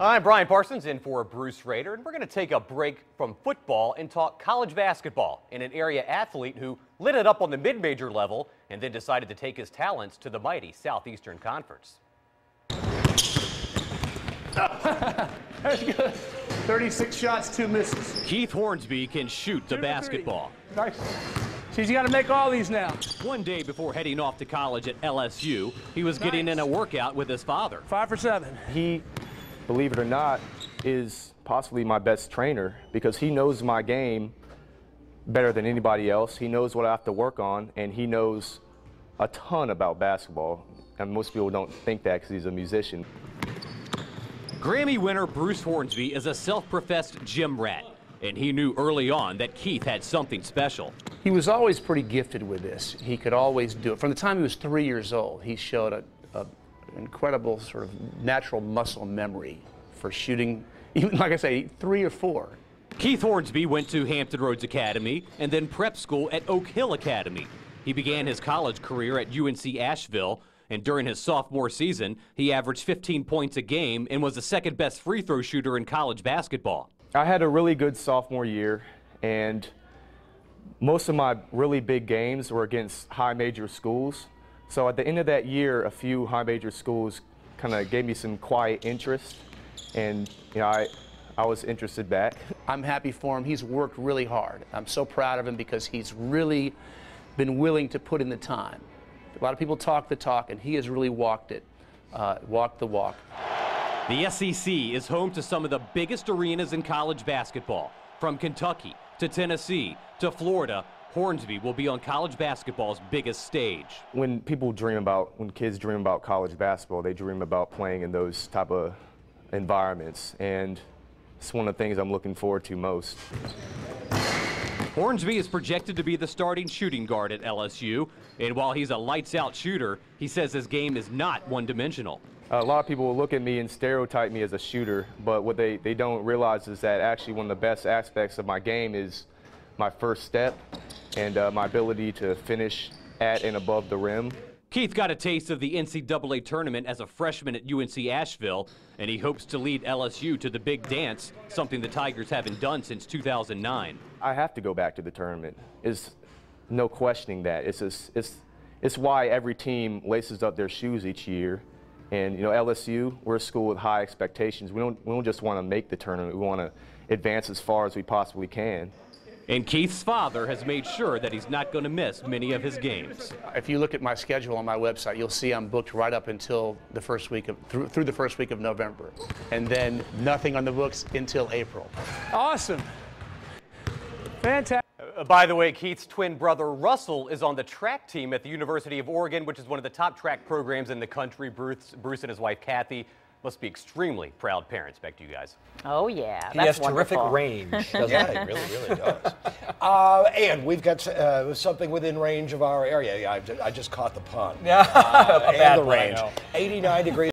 I'm Brian Parsons in for Bruce Rader, and we're going to take a break from football and talk college basketball and an area athlete who lit it up on the mid-major level and then decided to take his talents to the mighty Southeastern Conference. That's good. 36 shots, two misses. Keith Hornsby can shoot the Two to basketball. three. Nice. She's got to make all these now. One day before heading off to college at LSU, he was getting in a workout with his father. Five for seven. he, believe it or not, is possibly my best trainer because he knows my game better than anybody else. He knows what I have to work on, and he knows a ton about basketball. And most people don't think that because he's a musician. Grammy winner Bruce Hornsby is a self-professed gym rat, and he knew early on that Keith had something special. He was always pretty gifted with this. He could always do it. From the time he was three years old, he showed a, a incredible sort of natural muscle memory for shooting, even like I say, three or four. Keith Hornsby went to Hampton Roads Academy and then prep school at Oak Hill Academy. He began his college career at UNC Asheville, and during his sophomore season, he averaged 15 points a game and was the second best free throw shooter in college basketball. I had a really good sophomore year, and most of my really big games were against high major schools. So at the end of that year, a few high major schools kind of gave me some quiet interest, and you know I, I was interested back. I'm happy for him. He's worked really hard. I'm so proud of him because he's really been willing to put in the time. A lot of people talk the talk, and he has really walked it, uh, walked the walk. The SEC is home to some of the biggest arenas in college basketball. From Kentucky to Tennessee to Florida, Hornsby will be on college basketball's biggest stage. When people dream about, when kids dream about college basketball, they dream about playing in those type of environments, and it's one of the things I'm looking forward to most. Hornsby is projected to be the starting shooting guard at LSU, and while he's a lights out shooter, he says his game is not one dimensional. A lot of people will look at me and stereotype me as a shooter, but what they, they don't realize is that actually one of the best aspects of my game is my first step and uh, my ability to finish at and above the rim. Keith got a taste of the NCAA tournament as a freshman at UNC Asheville, and he hopes to lead LSU to the big dance, something the Tigers haven't done since 2009. I have to go back to the tournament. It's no questioning that. It's, just, it's, it's why every team laces up their shoes each year. And you know, LSU, we're a school with high expectations. We don't, we don't just want to make the tournament. We want to advance as far as we possibly can. And Keith's father has made sure that he's not going to miss many of his games. If you look at my schedule on my website, you'll see I'm booked right up until the first week of through, through the first week of November, and then nothing on the books until April. Awesome. Fantastic. Uh, by the way, Keith's twin brother Russell is on the track team at the University of Oregon, which is one of the top track programs in the country. Bruce, Bruce and his wife Kathy must be extremely proud parents. Back to you guys. Oh yeah, That's He that's has terrific range, doesn't he? He really, really does. Uh, and we've got uh, something within range of our area. Yeah, I, I just caught the pun. Yeah, bad and the range. 89 degrees.